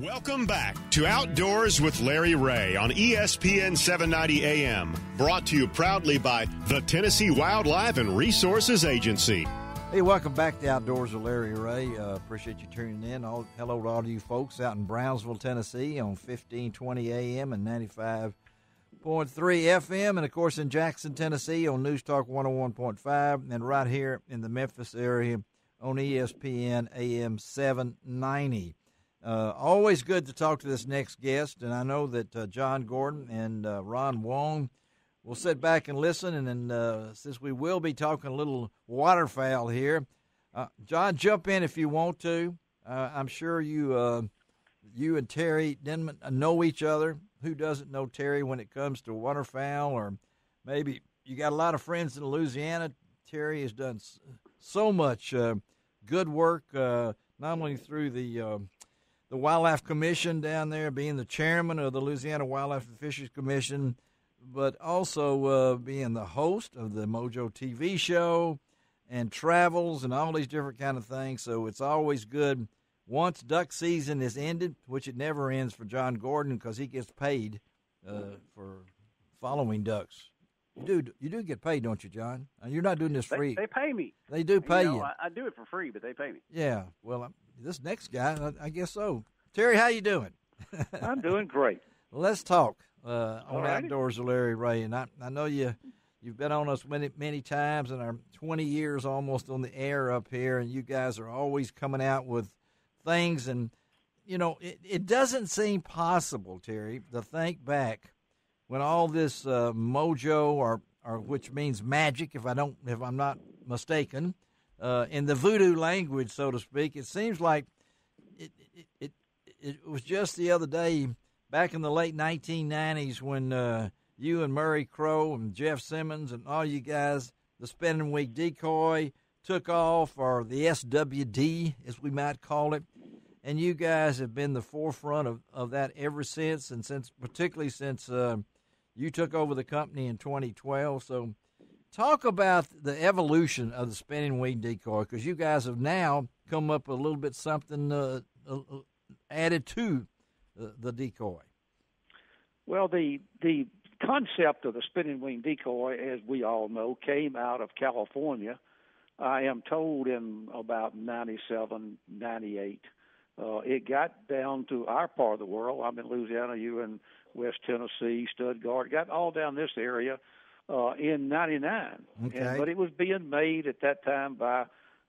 Welcome back to Outdoors with Larry Rea on ESPN 790 AM. Brought to you proudly by the Tennessee Wildlife and Resources Agency. Hey, welcome back to Outdoors with Larry Rea. Uh, appreciate you tuning in. All, hello to all of you folks out in Brownsville, Tennessee on 1520 AM and 95.3 FM. And, of course, in Jackson, Tennessee on News Talk 101.5. And right here in the Memphis area on ESPN AM 790. Uh, always good to talk to this next guest. And I know that uh, John Gordon and uh, Ron Wong we'll sit back and listen. And then, uh, since we will be talking a little waterfowl here, uh, John, jump in if you want to. Uh, I'm sure you, uh, you and Terry Denmon know each other. Who doesn't know Terry when it comes to waterfowl? Or maybe you got a lot of friends in Louisiana. Terry has done so much uh, good work, uh, not only through the the Wildlife Commission down there, being the chairman of the Louisiana Wildlife and Fisheries Commission but also uh, being the host of the Mojo TV show and travels and all these different kind of things. So it's always good once duck season is ended, which it never ends for John Gordon because he gets paid uh, for following ducks. You do you do get paid, don't you, John? Uh, You're not doing this free. They, they pay me. They do pay you. Know, you. I, I do it for free, but they pay me. Yeah. Well, I'm, this next guy, I, I guess so. Terry, how you doing? I'm doing great. Let's talk uh, on Alrighty. Outdoors with Larry Rea. And I, I know you, you've been on us many, many times in our 20 years almost on the air up here, and you guys are always coming out with things. And, you know, it, it doesn't seem possible, Terry, to think back when all this uh, mojo, or, or which means magic, if I don't, if I'm not mistaken, uh, in the voodoo language, so to speak, it seems like it, it, it, it was just the other day back in the late 1990s when uh, you and Murray Crow and Jeff Simmons and all you guys, the spinning wing decoy, took off, or the SWD, as we might call it. And you guys have been the forefront of, of that ever since, and since particularly since uh, you took over the company in 2012. So, talk about the evolution of the spinning wing decoy because you guys have now come up with a little bit something uh, uh, added to the, the decoy. Well, the the concept of the spinning wing decoy, as we all know, came out of California. I am told in about 97, 98. Uh, it got down to our part of the world. I'm in Louisiana, you in West Tennessee, Stuttgart, got all down this area uh, in 99. Okay. And, but it was being made at that time by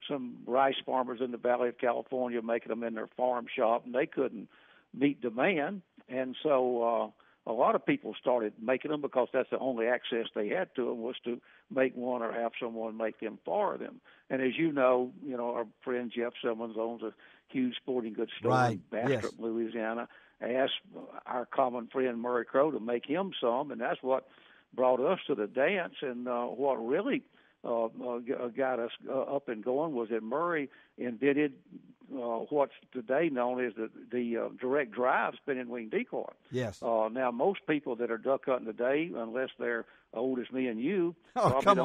some rice farmers in the Valley of California making them in their farm shop, and they couldn't meet demand. And so uh, a lot of people started making them because that's the only access they had to them was to make one or have someone make them for them. And as you know, you know our friend Jeff Simmons owns a huge sporting goods store Right, in Bastrop, yes. Louisiana. Asked our common friend Murray Crow to make him some, and that's what brought us to the dance. And uh, what really uh, uh, uh, got us uh, up and going was that Murray invented uh, what's today known as the the uh, direct drive spinning wing decoy. Yes. Uh, now, most people that are duck hunting today, unless they're old as me and you, Oh, probably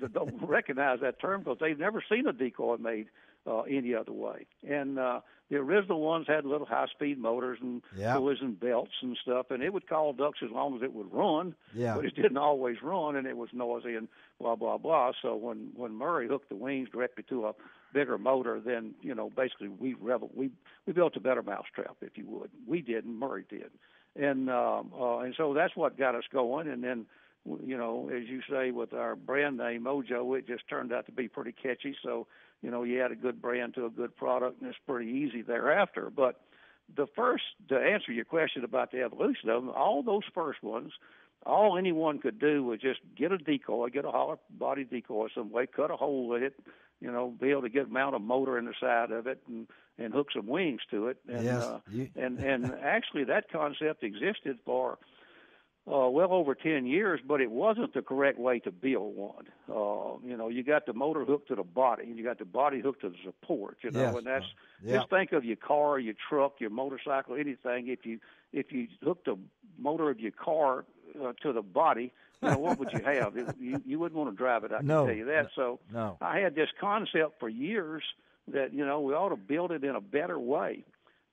don't, don't recognize that term because they've never seen a decoy made uh, any other way. And uh, the original ones had little high-speed motors and Yeah. and belts and stuff, and it would call ducks as long as it would run. Yeah. But it didn't always run, and it was noisy and blah blah blah. So when when Murray hooked the wings directly to a bigger motor, then you know basically we revel we we built a better mousetrap, if you would. We did, and Murray did, and um, uh, and so that's what got us going. And then you know, as you say, with our brand name Mojo, it just turned out to be pretty catchy. So you know, you add a good brand to a good product, and it's pretty easy thereafter. But the first to answer your question about the evolution of them, all those first ones, all anyone could do was just get a decoy, get a hollow body decoy some way, cut a hole in it, you know, be able to get mount a motor in the side of it and and hook some wings to it. And Yes, uh, and and actually that concept existed for uh, well over 10 years, but it wasn't the correct way to build one. Uh, you know, you got the motor hooked to the body, and you got the body hooked to the support. You know, Yes. and that's Yeah. just think of your car, your truck, your motorcycle, anything. If you if you hooked the motor of your car uh, to the body, you know, what would you have? It, you you wouldn't want to drive it. I can No. tell you that. So No. I had this concept for years that you know we ought to build it in a better way.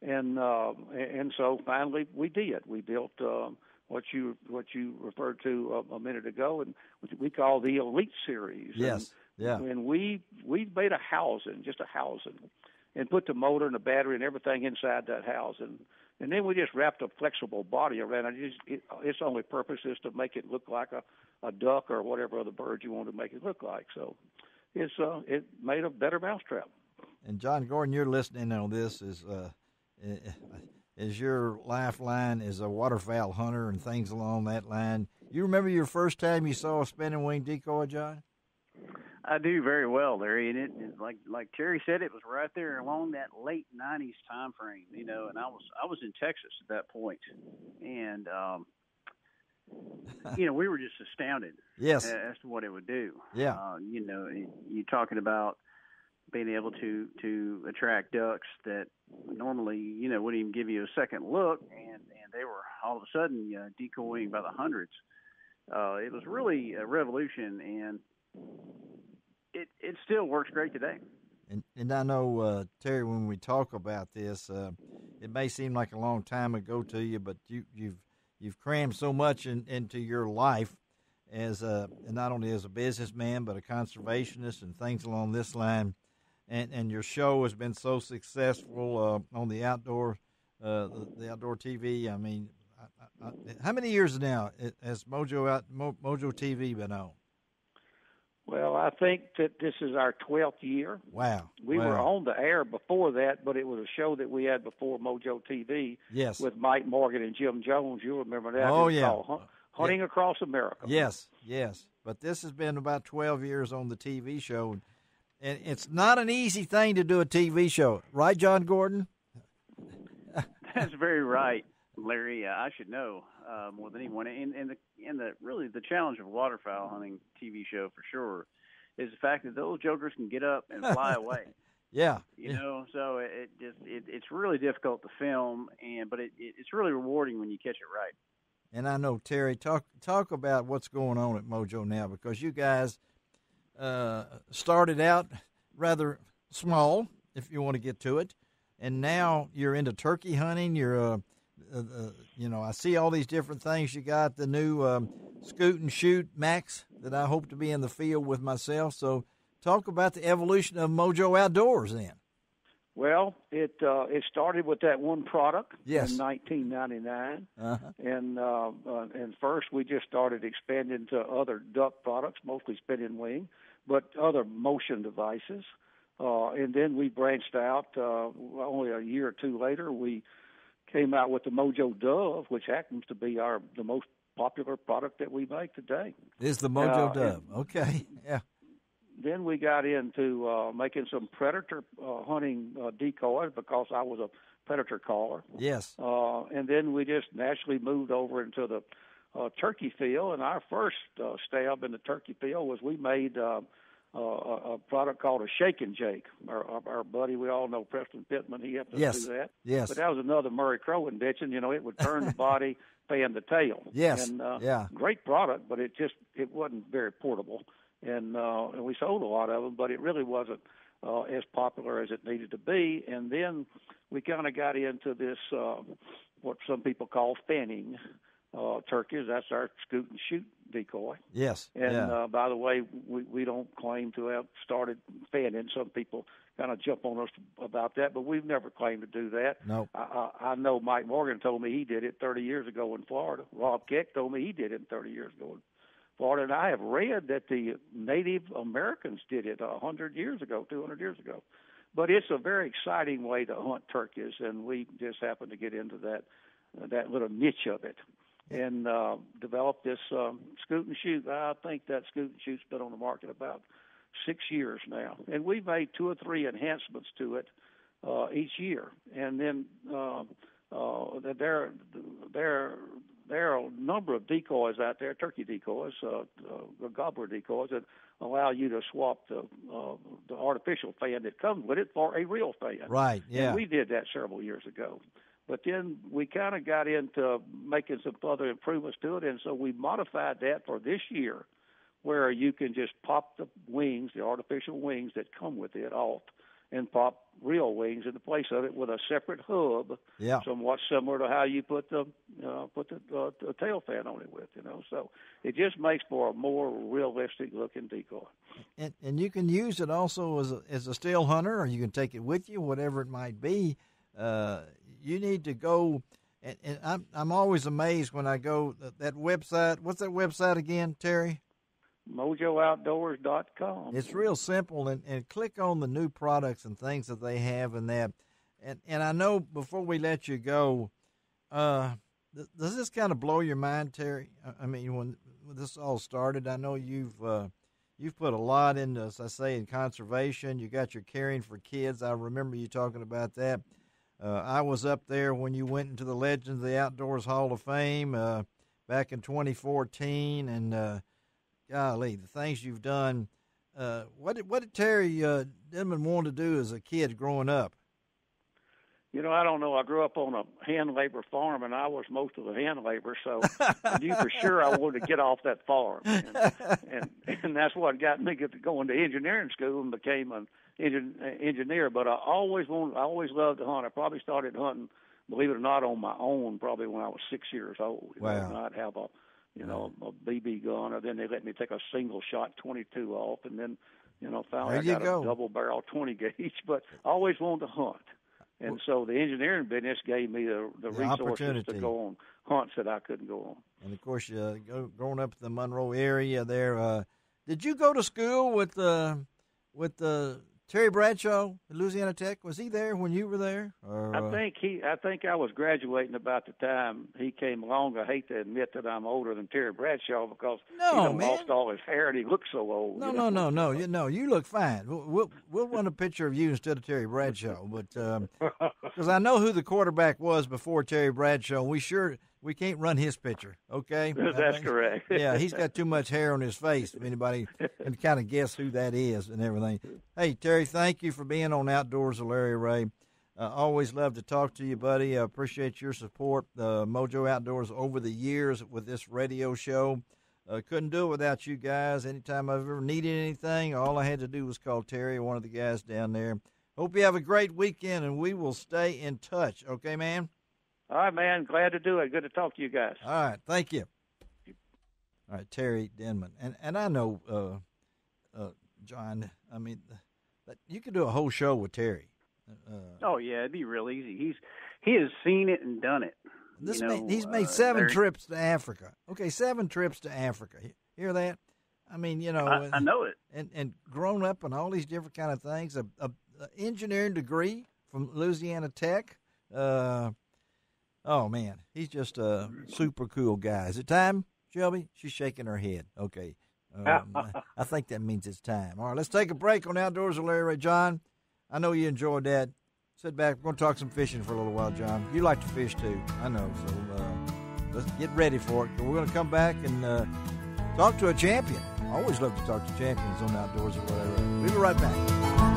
and uh, and so finally we did. We built uh, what you what you referred to a, a minute ago, and we call the Elite Series. Yes, and, yeah. And we we made a housing, just a housing, and put the motor and the battery and everything inside that housing. And then we just wrapped a flexible body around it. Just, it its only purpose is to make it look like a, a duck or whatever other bird you want to make it look like. So it's uh, it made a better mousetrap. And John Gordon, you're listening on this is uh, is your lifeline as a waterfowl hunter and things along that line. You remember your first time you saw a spinning wing decoy, John? I do very well, Larry, and it, it like like Terry said, it was right there along that late '90s time frame, you know. And I was I was in Texas at that point, and um, you know we were just astounded, yes, as to what it would do. Yeah, uh, you know, you talking about being able to to attract ducks that normally you know wouldn't even give you a second look, and and they were all of a sudden uh, decoying by the hundreds. Uh, it was really a revolution, and it it still works great today. And and I know uh, Terry, when we talk about this, uh, it may seem like a long time ago to you, but you you've you've crammed so much in, into your life as a not only as a businessman but a conservationist and things along this line and and your show has been so successful uh, on the outdoor uh, the, the, outdoor TV. I mean, I, I, how many years now has Mojo out Mo, Mojo TV been on? Well, I think that this is our twelfth year. Wow, we wow. were on the air before that, but it was a show that we had before Mojo TV. Yes, with Mike Morgan and Jim Jones. You remember that? Oh yeah, Hunting yeah. Across America. Yes, yes. But this has been about twelve years on the TV show and it's not an easy thing to do a TV show, right, John Gordon? That's very right, Larry. Uh, I should know uh, more than anyone. And, and the and the really the challenge of waterfowl hunting TV show for sure is the fact that those jokers can get up and fly away. Yeah, you know, so it just it, it's really difficult to film, and but it, it, it's really rewarding when you catch it right. And I know Terry talk talk about what's going on at Mojo now because you guys uh, started out rather small, if you want to get to it, and now you're into turkey hunting. You're, uh, uh, uh, you know, I see all these different things. You got the new um, scoot and shoot Max that I hope to be in the field with myself. So, talk about the evolution of Mojo Outdoors then. Well, it uh, it started with that one product yes. in 1999, uh-huh. and uh, uh, and first we just started expanding to other duck products, mostly spinning wing but other motion devices. Uh, and then we branched out. Uh, only a year or two later, we came out with the Mojo Dove, which happens to be our the most popular product that we make today. Is the Mojo uh, Dove? Okay, yeah. Then we got into uh, making some predator uh, hunting uh, decoys because I was a predator caller. Yes. Uh, and then we just naturally moved over into the uh, turkey field. And our first uh, stab in the turkey field was we made uh, uh, a product called a Shake and Jake. Our, our, our buddy, we all know Preston Pittman. He helped us yes. do that. Yes. But that was another Murray Crow invention. You know, it would turn the body, fan the tail. Yes. And, uh, yeah. Great product, but it just it wasn't very portable. And uh, and we sold a lot of them, but it really wasn't uh, as popular as it needed to be. And then we kind of got into this uh, what some people call fanning uh, turkeys. That's our scoot and shoot decoy. Yes. And yeah. uh, by the way, we, we don't claim to have started fanning. Some people kind of jump on us about that, but we've never claimed to do that. No. I, I, I know Mike Morgan told me he did it 30 years ago in Florida. Rob Keck told me he did it 30 years ago in Florida. And I have read that the Native Americans did it 100 years ago, 200 years ago. But it's a very exciting way to hunt turkeys, and we just happen to get into that that little niche of it and uh, developed this um, scoot and shoot. I think that scoot and shoot's been on the market about six years now, and we've made two or three enhancements to it uh, each year. And then uh, uh, there there there are a number of decoys out there, turkey decoys, uh, uh, gobbler decoys that allow you to swap the uh, the artificial fan that comes with it for a real fan. Right. Yeah. And we did that several years ago. But then we kind of got into making some further improvements to it, and so we modified that for this year, where you can just pop the wings, the artificial wings that come with it, off, and pop real wings in the place of it with a separate hub, yeah. somewhat similar to how you put the uh, put the, uh, the tail fan on it with, you know. So it just makes for a more realistic looking decoy. And and you can use it also as a, as a still hunter, or you can take it with you, whatever it might be. Uh, you need to go. And, and I'm I'm always amazed when I go that website. What's that website again, Terry? MojoOutdoors.com. It's real simple, and, and click on the new products and things that they have in there. And and I know before we let you go, uh, th- does this kind of blow your mind, Terry? I, I mean, when, when this all started, I know you've uh, you've put a lot into, as I say, in conservation. You got your caring for kids. I remember you talking about that. Uh, I was up there when you went into the Legends of the Outdoors Hall of Fame uh, back in 2014, and uh, golly, the things you've done. Uh, what did what did Terry uh, Denmon want to do as a kid growing up? You know, I don't know. I grew up on a hand labor farm, and I was most of the hand labor, so I knew for sure I wanted to get off that farm, and and, and that's what got me going to engineering school and became an engineer. But I always wanted, I always loved to hunt. I probably started hunting, believe it or not, on my own probably when I was six years old. You wow! Know, I'd have a you know, a BB gun, or then they let me take a single shot 22 off, and then, you know, found there I got go. a double barrel 20 gauge. But I always wanted to hunt, and so the engineering business gave me the, the, the resources to go on hunts that I couldn't go on. And of course, uh, growing up in the Monroe area, there. Uh, did you go to school with uh, with the Terry Bradshaw at Louisiana Tech was he there when you were there? Or, I think he. I think I was graduating about the time he came along. I hate to admit that I'm older than Terry Bradshaw because no, he man. lost all his hair and he looks so old. No, you no, know? no, no. You no, you look fine. We'll we'll, we'll run a picture of you instead of Terry Bradshaw, but because um, I know who the quarterback was before Terry Bradshaw, we sure we can't run his picture. Okay, that's correct. yeah, he's got too much hair on his face. If anybody can kind of guess who that is and everything. Hey, Terry, thank you for being on Outdoors with Larry Rea. Uh, always love to talk to you, buddy. I appreciate your support, uh, Mojo Outdoors, over the years with this radio show. Uh, couldn't do it without you guys. Anytime I've ever needed anything, all I had to do was call Terry, one of the guys down there. Hope you have a great weekend, and we will stay in touch. Okay, man? All right, man. Glad to do it. Good to talk to you guys. All right. Thank you. All right, Terry Denmon. And and I know, uh, uh, John, I mean, you could do a whole show with Terry. Uh, oh, yeah. It'd be real easy. He's He has seen it and done it. This you know, made, he's made uh, seven there- trips to Africa. Okay, seven trips to Africa. Hear that? I mean, you know, I, I know it. and and grown up and all these different kind of things. A, a, a engineering degree from Louisiana Tech. Uh, oh man, he's just a super cool guy. Is it time, Shelby? She's shaking her head. Okay, um, I think that means it's time. All right, let's take a break on Outdoors with Larry Rea. John, I know you enjoyed that. Sit back. We're going to talk some fishing for a little while, John. You like to fish too, I know. So uh, let's get ready for it. We're going to come back and uh, talk to a champion. I always love to talk to champions on Outdoors or whatever. We'll be right back.